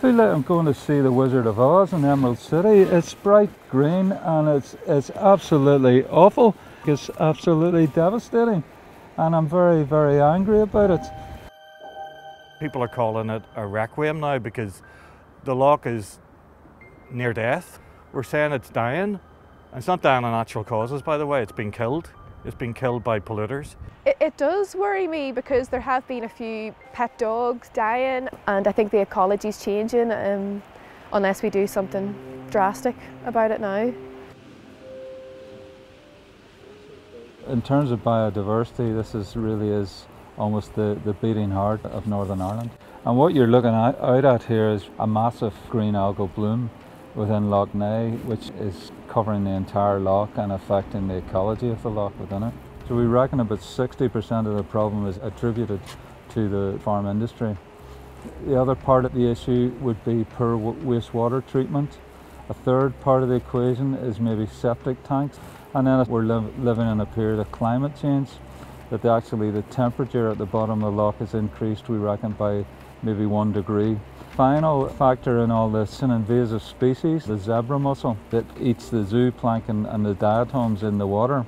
feel like I'm going to see the Wizard of Oz in Emerald City. It's bright green and it's it's absolutely awful. It's absolutely devastating, and I'm very very angry about it. People are calling it a requiem now because the loch is near death. We're saying it's dying. It's not dying of natural causes, by the way. It's been killed. It's been killed by polluters. It, it, does worry me because there have been a few pet dogs dying, and I think the ecology is changing um, unless we do something drastic about it now. In terms of biodiversity, this is really is almost the, the beating heart of Northern Ireland. And what you're looking at, out at here is a massive green algal bloom within Lough Neagh, which is covering the entire loch and affecting the ecology of the loch within it. So we reckon about 60% of the problem is attributed to the farm industry. The other part of the issue would be poor wastewater treatment. A third part of the equation is maybe septic tanks. And then we're li living in a period of climate change that actually the temperature at the bottom of the loch has increased, we reckon, by maybe one degree. Final factor in all this, an invasive species, the zebra mussel that eats the zooplankton and the diatoms in the water.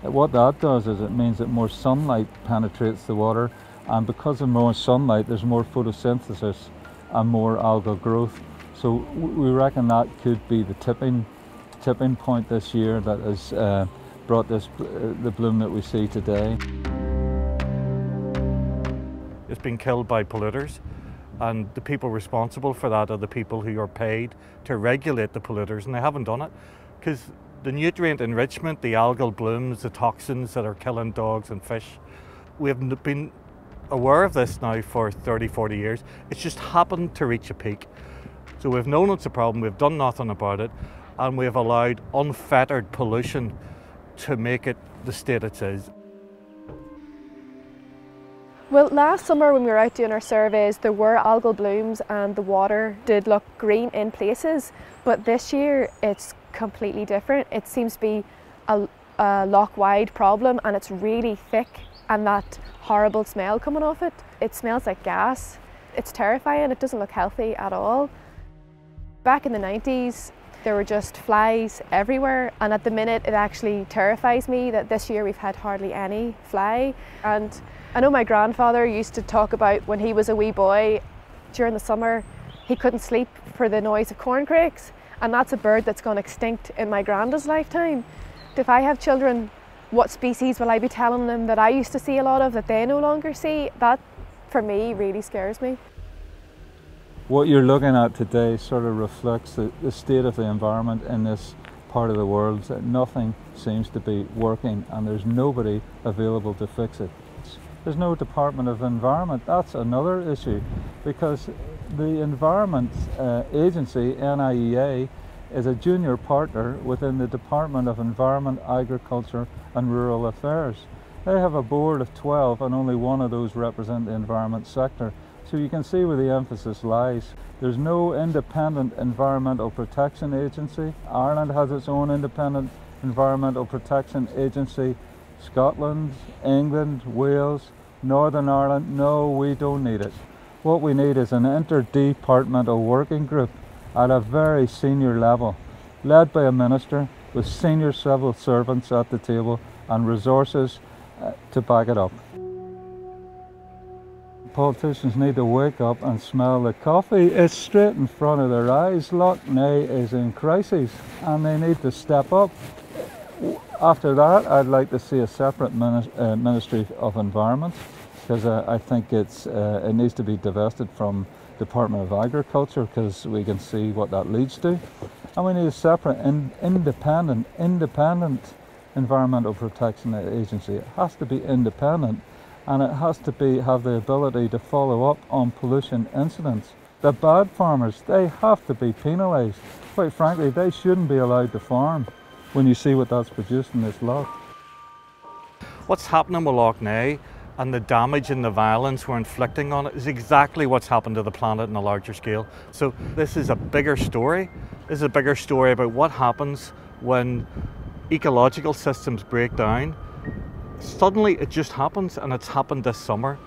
What that does is it means that more sunlight penetrates the water and because of more sunlight there's more photosynthesis and more algal growth. So we reckon that could be the tipping tipping point this year that has uh, brought this uh, the bloom that we see today. It's been killed by polluters and the people responsible for that are the people who are paid to regulate the polluters and they haven't done it because the nutrient enrichment, the algal blooms, the toxins that are killing dogs and fish, we have been aware of this now for 30, 40 years. It's just happened to reach a peak. So we've known it's a problem, we've done nothing about it, and we've allowed unfettered pollution to make it the state it is. Well, last summer when we were out doing our surveys, there were algal blooms and the water did look green in places, but this year it's completely different. It seems to be a, a loch-wide problem and it's really thick and that horrible smell coming off it. It smells like gas. It's terrifying, it doesn't look healthy at all. Back in the 90s, there were just flies everywhere and at the minute it actually terrifies me that this year we've had hardly any fly and I know my grandfather used to talk about when he was a wee boy during the summer, he couldn't sleep for the noise of corncrakes. And that's a bird that's gone extinct in my granda's lifetime. If I have children, what species will I be telling them that I used to see a lot of that they no longer see? That, for me, really scares me. What you're looking at today sort of reflects the, the state of the environment in this part of the world. That nothing seems to be working and there's nobody available to fix it. There's no Department of Environment. That's another issue because the Environment uh, Agency, NIEA, is a junior partner within the Department of Environment, Agriculture and Rural Affairs. They have a board of 12 and only one of those represent the environment sector. So you can see where the emphasis lies. There's no independent environmental protection agency. Ireland has its own independent environmental protection agency Scotland, England, Wales, Northern Ireland, no, we don't need it. What we need is an interdepartmental working group at a very senior level, led by a minister with senior civil servants at the table and resources uh, to back it up. Politicians need to wake up and smell the coffee. It's straight in front of their eyes. Neagh is in crisis and they need to step up. After that, I'd like to see a separate uh, Ministry of Environment because uh, I think it's uh, it needs to be divested from Department of Agriculture because we can see what that leads to. And we need a separate in, independent, independent environmental protection agency. It has to be independent and it has to be have the ability to follow up on pollution incidents. The bad farmers, they have to be penalised. Quite frankly, they shouldn't be allowed to farm when you see what that's produced in this loch. What's happening with Lough Neagh and the damage and the violence we're inflicting on it is exactly what's happened to the planet on a larger scale. So this is a bigger story. This is a bigger story about what happens when ecological systems break down. Suddenly it just happens and it's happened this summer.